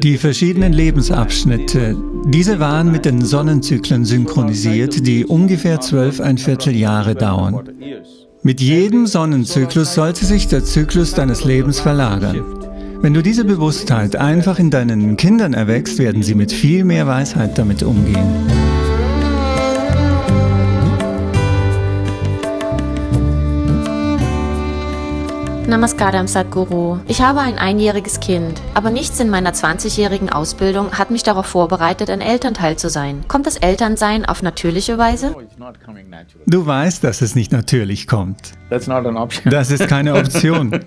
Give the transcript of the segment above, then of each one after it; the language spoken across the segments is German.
Die verschiedenen Lebensabschnitte, diese waren mit den Sonnenzyklen synchronisiert, die ungefähr zwölf ein Viertel Jahre dauern. Mit jedem Sonnenzyklus sollte sich der Zyklus deines Lebens verlagern. Wenn du diese Bewusstheit einfach in deinen Kindern erwächst, werden sie mit viel mehr Weisheit damit umgehen. Namaskaram Sadhguru. Ich habe ein einjähriges Kind, aber nichts in meiner 20-jährigen Ausbildung hat mich darauf vorbereitet, ein Elternteil zu sein. Kommt das Elternsein auf natürliche Weise? Du weißt, dass es nicht natürlich kommt. Das ist keine Option.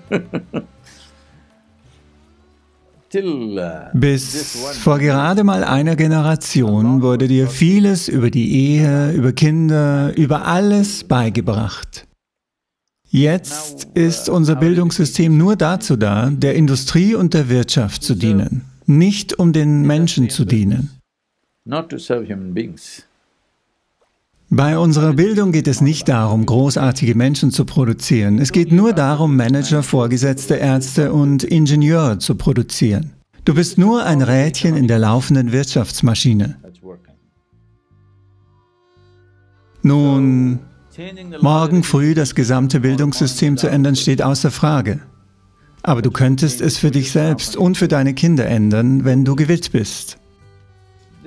Bis vor gerade mal einer Generation wurde dir vieles über die Ehe, über Kinder, über alles beigebracht. Jetzt ist unser Bildungssystem nur dazu da, der Industrie und der Wirtschaft zu dienen, nicht um den Menschen zu dienen. Bei unserer Bildung geht es nicht darum, großartige Menschen zu produzieren. Es geht nur darum, Manager, Vorgesetzte, Ärzte und Ingenieure zu produzieren. Du bist nur ein Rädchen in der laufenden Wirtschaftsmaschine. Nun, Morgen früh das gesamte Bildungssystem zu ändern, steht außer Frage. Aber du könntest es für dich selbst und für deine Kinder ändern, wenn du gewillt bist.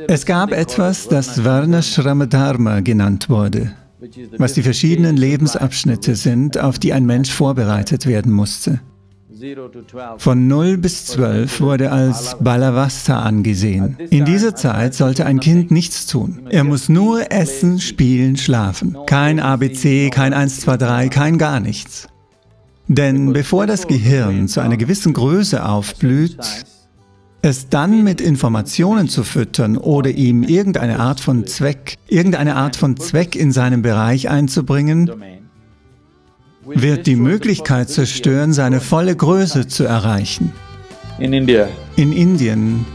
Es gab etwas, das Varnashramadharma genannt wurde, was die verschiedenen Lebensabschnitte sind, auf die ein Mensch vorbereitet werden musste. Von 0 bis 12 wurde als Balavasta angesehen. In dieser Zeit sollte ein Kind nichts tun. Er muss nur essen, spielen, schlafen. Kein ABC, kein 1, 2, 3, kein gar nichts. Denn bevor das Gehirn zu einer gewissen Größe aufblüht, es dann mit Informationen zu füttern oder ihm irgendeine Art von Zweck, irgendeine Art von Zweck in seinem Bereich einzubringen, wird die Möglichkeit zerstören, seine volle Größe zu erreichen. In Indien,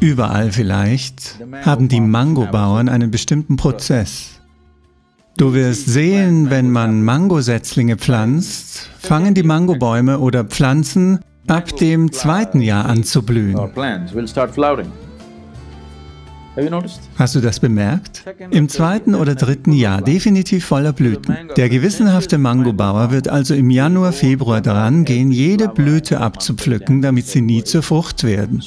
überall vielleicht, haben die Mangobauern einen bestimmten Prozess. Du wirst sehen, wenn man Mangosetzlinge pflanzt, fangen die Mangobäume oder Pflanzen ab dem zweiten Jahr an zu blühen. Hast du das bemerkt? Im zweiten oder dritten Jahr definitiv voller Blüten. Der gewissenhafte Mangobauer wird also im Januar, Februar daran gehen, jede Blüte abzupflücken, damit sie nie zur Frucht werden.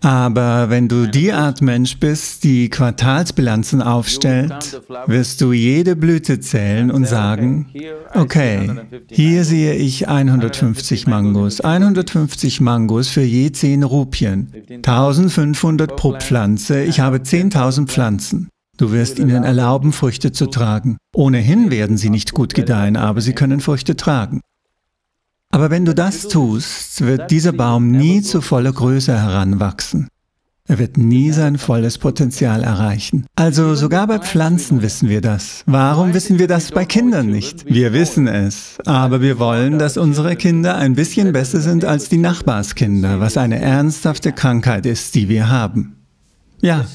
Aber wenn du die Art Mensch bist, die Quartalsbilanzen aufstellt, wirst du jede Blüte zählen und sagen, okay, hier sehe ich 150 Mangos, 150 Mangos für je 10 Rupien, 1500 pro Pflanze, ich habe 10.000 Pflanzen. Du wirst ihnen erlauben, Früchte zu tragen. Ohnehin werden sie nicht gut gedeihen, aber sie können Früchte tragen. Aber wenn du das tust, wird dieser Baum nie zu voller Größe heranwachsen. Er wird nie sein volles Potenzial erreichen. Also sogar bei Pflanzen wissen wir das. Warum wissen wir das bei Kindern nicht? Wir wissen es, aber wir wollen, dass unsere Kinder ein bisschen besser sind als die Nachbarskinder, was eine ernsthafte Krankheit ist, die wir haben. Ja,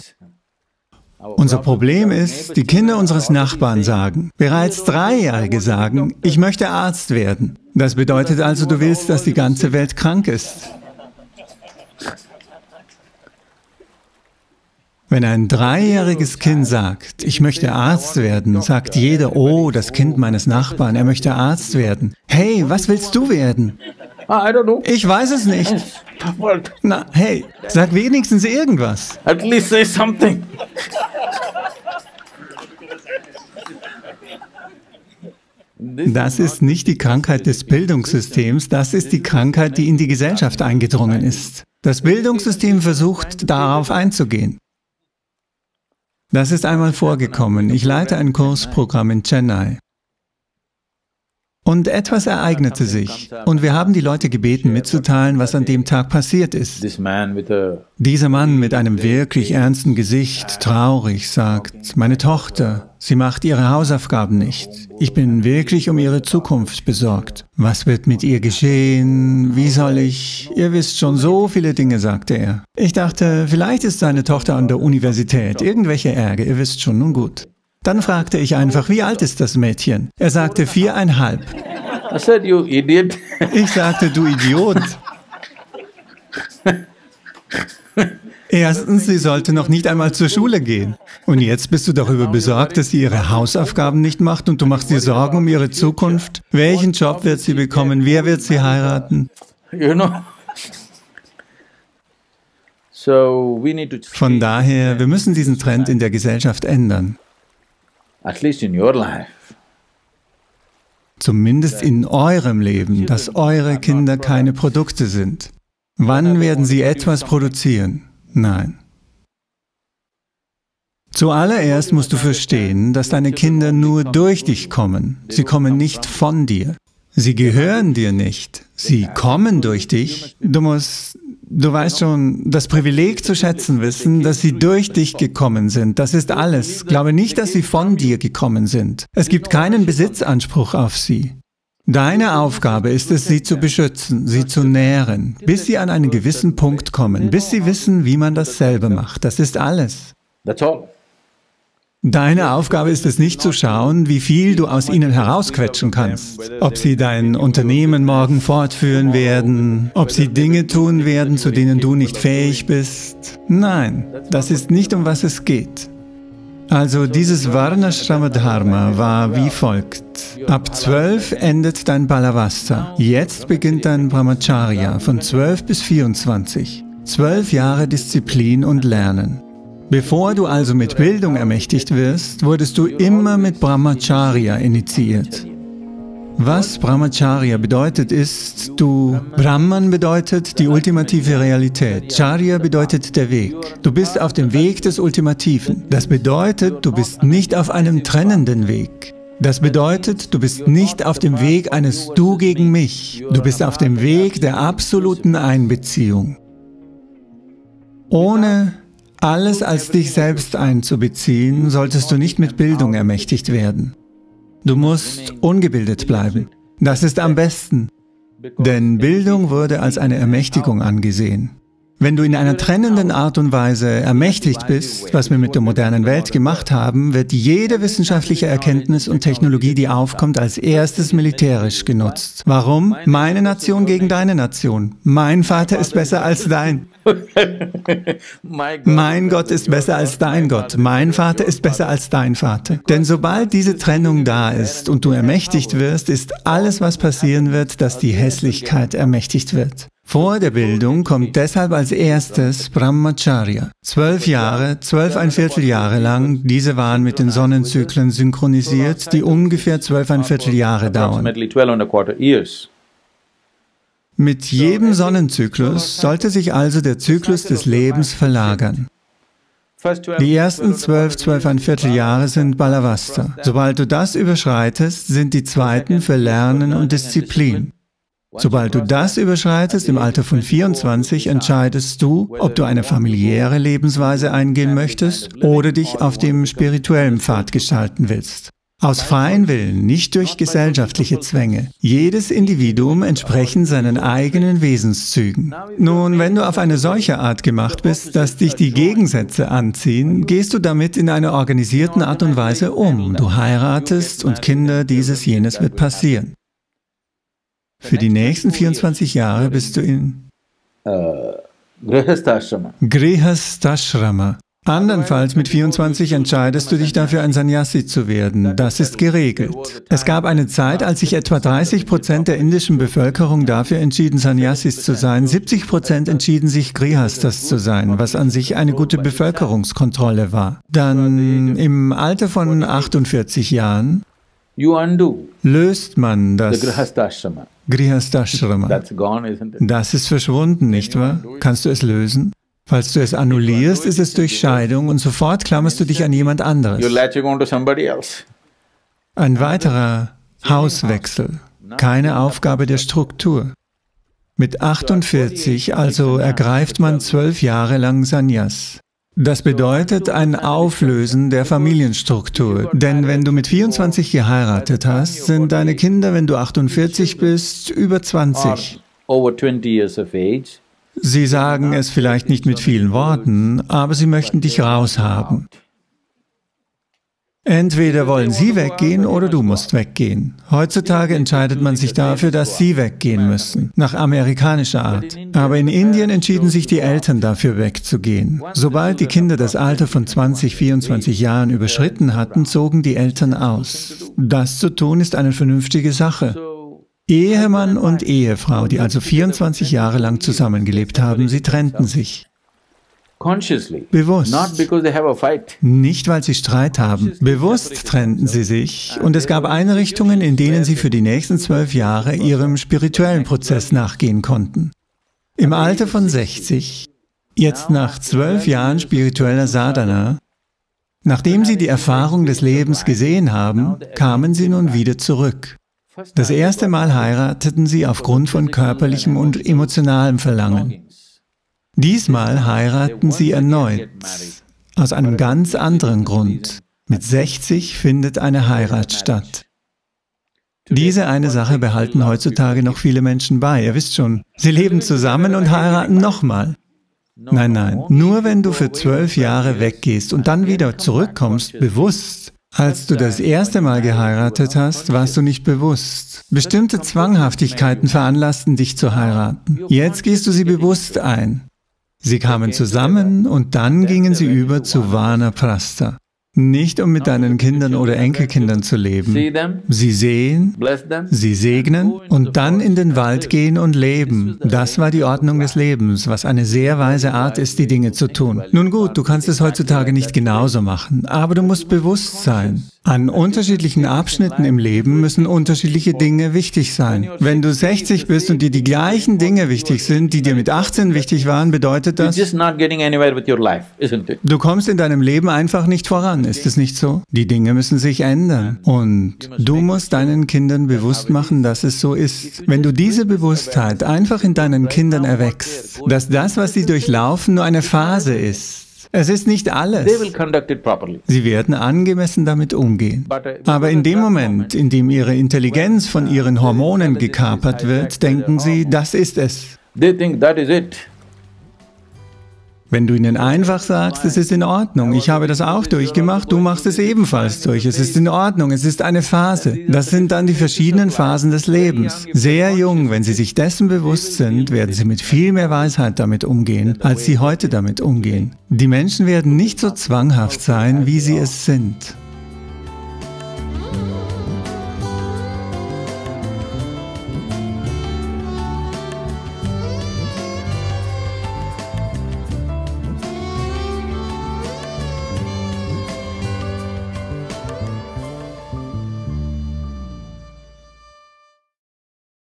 unser Problem ist, die Kinder unseres Nachbarn sagen, bereits Dreijährige sagen, ich möchte Arzt werden. Das bedeutet also, du willst, dass die ganze Welt krank ist. Wenn ein dreijähriges Kind sagt, ich möchte Arzt werden, sagt jeder, oh, das Kind meines Nachbarn, er möchte Arzt werden. Hey, was willst du werden? Ich weiß es nicht. Na, hey, sag wenigstens irgendwas. At least say something. Das ist nicht die Krankheit des Bildungssystems, das ist die Krankheit, die in die Gesellschaft eingedrungen ist. Das Bildungssystem versucht darauf einzugehen. Das ist einmal vorgekommen. Ich leite ein Kursprogramm in Chennai. Und etwas ereignete sich. Und wir haben die Leute gebeten, mitzuteilen, was an dem Tag passiert ist. Dieser Mann mit einem wirklich ernsten Gesicht, traurig, sagt, meine Tochter, sie macht ihre Hausaufgaben nicht. Ich bin wirklich um ihre Zukunft besorgt. Was wird mit ihr geschehen? Wie soll ich? Ihr wisst schon so viele Dinge, sagte er. Ich dachte, vielleicht ist seine Tochter an der Universität. Irgendwelche Ärger, ihr wisst schon, nun gut. Dann fragte ich einfach, wie alt ist das Mädchen? Er sagte viereinhalb. Ich sagte, du Idiot. Erstens, sie sollte noch nicht einmal zur Schule gehen. Und jetzt bist du darüber besorgt, dass sie ihre Hausaufgaben nicht macht und du machst dir Sorgen um ihre Zukunft. Welchen Job wird sie bekommen? Wer wird sie heiraten? Von daher, wir müssen diesen Trend in der Gesellschaft ändern. Zumindest in eurem Leben, dass eure Kinder keine Produkte sind. Wann werden sie etwas produzieren? Nein. Zuallererst musst du verstehen, dass deine Kinder nur durch dich kommen. Sie kommen nicht von dir. Sie gehören dir nicht. Sie kommen durch dich. Du musst, du weißt schon, das Privileg zu schätzen wissen, dass sie durch dich gekommen sind. Das ist alles. Glaube nicht, dass sie von dir gekommen sind. Es gibt keinen Besitzanspruch auf sie. Deine Aufgabe ist es, sie zu beschützen, sie zu nähren, bis sie an einen gewissen Punkt kommen, bis sie wissen, wie man das selber macht. Das ist alles. Deine Aufgabe ist es nicht zu schauen, wie viel du aus ihnen herausquetschen kannst, ob sie dein Unternehmen morgen fortführen werden, ob sie Dinge tun werden, zu denen du nicht fähig bist. Nein, das ist nicht um was es geht. Also dieses Varnashrama Dharma war wie folgt. Ab zwölf endet dein Balavasta. Jetzt beginnt dein Brahmacharya von zwölf bis 24. Zwölf Jahre Disziplin und Lernen. Bevor du also mit Bildung ermächtigt wirst, wurdest du immer mit Brahmacharya initiiert. Was Brahmacharya bedeutet ist, du, Brahman bedeutet die ultimative Realität, Charya bedeutet der Weg. Du bist auf dem Weg des Ultimativen. Das bedeutet, du bist nicht auf einem trennenden Weg. Das bedeutet, du bist nicht auf dem Weg eines Du gegen mich. Du bist auf dem Weg der absoluten Einbeziehung. Ohne alles als dich selbst einzubeziehen, solltest du nicht mit Bildung ermächtigt werden. Du musst ungebildet bleiben. Das ist am besten, denn Bildung wurde als eine Ermächtigung angesehen. Wenn du in einer trennenden Art und Weise ermächtigt bist, was wir mit der modernen Welt gemacht haben, wird jede wissenschaftliche Erkenntnis und Technologie, die aufkommt, als erstes militärisch genutzt. Warum? Meine Nation gegen deine Nation. Mein Vater ist besser als dein. Mein Gott ist besser als dein Gott. Mein Vater ist besser als dein Vater. Denn sobald diese Trennung da ist und du ermächtigt wirst, ist alles, was passieren wird, dass die Hässlichkeit ermächtigt wird. Vor der Bildung kommt deshalb als erstes Brahmacharya. Zwölf Jahre, zwölf ein Vierteljahre lang, diese waren mit den Sonnenzyklen synchronisiert, die ungefähr zwölf ein Vierteljahre dauern. Mit jedem Sonnenzyklus sollte sich also der Zyklus des Lebens verlagern. Die ersten zwölf, zwölf ein Vierteljahre sind Balavasta. Sobald du das überschreitest, sind die zweiten für Lernen und Disziplin. Sobald du das überschreitest, im Alter von 24, entscheidest du, ob du eine familiäre Lebensweise eingehen möchtest oder dich auf dem spirituellen Pfad gestalten willst. Aus freien Willen, nicht durch gesellschaftliche Zwänge. Jedes Individuum entsprechend seinen eigenen Wesenszügen. Nun, wenn du auf eine solche Art gemacht bist, dass dich die Gegensätze anziehen, gehst du damit in einer organisierten Art und Weise um. Du heiratest und Kinder, dieses, jenes wird passieren. Für die nächsten 24 Jahre bist du in Grihastashrama. Andernfalls mit 24 entscheidest du dich dafür, ein Sannyasi zu werden. Das ist geregelt. Es gab eine Zeit, als sich etwa 30 Prozent der indischen Bevölkerung dafür entschieden, Sannyasis zu sein. 70 Prozent entschieden sich, Grihastas zu sein, was an sich eine gute Bevölkerungskontrolle war. Dann im Alter von 48 Jahren löst man das Grihastashrama. Das ist verschwunden, nicht wahr? Kannst du es lösen? Falls du es annullierst, ist es durch Scheidung und sofort klammerst du dich an jemand anderes. Ein weiterer Hauswechsel, keine Aufgabe der Struktur. Mit 48 also ergreift man zwölf Jahre lang Sannyas. Das bedeutet ein Auflösen der Familienstruktur. Denn wenn du mit 24 geheiratet hast, sind deine Kinder, wenn du 48 bist, über 20. Sie sagen es vielleicht nicht mit vielen Worten, aber sie möchten dich raushaben. Entweder wollen sie weggehen oder du musst weggehen. Heutzutage entscheidet man sich dafür, dass sie weggehen müssen, nach amerikanischer Art. Aber in Indien entschieden sich die Eltern dafür wegzugehen. Sobald die Kinder das Alter von 20, 24 Jahren überschritten hatten, zogen die Eltern aus. Das zu tun ist eine vernünftige Sache. Ehemann und Ehefrau, die also 24 Jahre lang zusammengelebt haben, sie trennten sich. Bewusst. Nicht, weil sie Streit haben. Bewusst trennten sie sich und es gab Einrichtungen, in denen sie für die nächsten zwölf Jahre ihrem spirituellen Prozess nachgehen konnten. Im Alter von 60, jetzt nach zwölf Jahren spiritueller Sadhana, nachdem sie die Erfahrung des Lebens gesehen haben, kamen sie nun wieder zurück. Das erste Mal heirateten sie aufgrund von körperlichem und emotionalem Verlangen. Diesmal heiraten sie erneut, aus einem ganz anderen Grund. Mit 60 findet eine Heirat statt. Diese eine Sache behalten heutzutage noch viele Menschen bei. Ihr wisst schon, sie leben zusammen und heiraten nochmal. Nein, nein, nur wenn du für zwölf Jahre weggehst und dann wieder zurückkommst, bewusst, als du das erste Mal geheiratet hast, warst du nicht bewusst. Bestimmte Zwanghaftigkeiten veranlassten dich zu heiraten. Jetzt gehst du sie bewusst ein. Sie kamen zusammen und dann gingen sie über zu Vana Prastha. Nicht um mit deinen Kindern oder Enkelkindern zu leben. Sie sehen, sie segnen und dann in den Wald gehen und leben. Das war die Ordnung des Lebens, was eine sehr weise Art ist, die Dinge zu tun. Nun gut, du kannst es heutzutage nicht genauso machen, aber du musst bewusst sein. An unterschiedlichen Abschnitten im Leben müssen unterschiedliche Dinge wichtig sein. Wenn du 60 bist und dir die gleichen Dinge wichtig sind, die dir mit 18 wichtig waren, bedeutet das, du kommst in deinem Leben einfach nicht voran, ist es nicht so? Die Dinge müssen sich ändern und du musst deinen Kindern bewusst machen, dass es so ist. Wenn du diese Bewusstheit einfach in deinen Kindern erwächst, dass das, was sie durchlaufen, nur eine Phase ist, es ist nicht alles. Sie werden angemessen damit umgehen. Uh, Aber in dem Moment, in dem ihre Intelligenz von ihren Hormonen gekapert wird, denken sie, das ist es. Wenn du ihnen einfach sagst, es ist in Ordnung, ich habe das auch durchgemacht, du machst es ebenfalls durch, es ist in Ordnung, es ist eine Phase. Das sind dann die verschiedenen Phasen des Lebens. Sehr jung, wenn sie sich dessen bewusst sind, werden sie mit viel mehr Weisheit damit umgehen, als sie heute damit umgehen. Die Menschen werden nicht so zwanghaft sein, wie sie es sind.